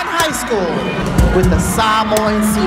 High School with the Samoan Sea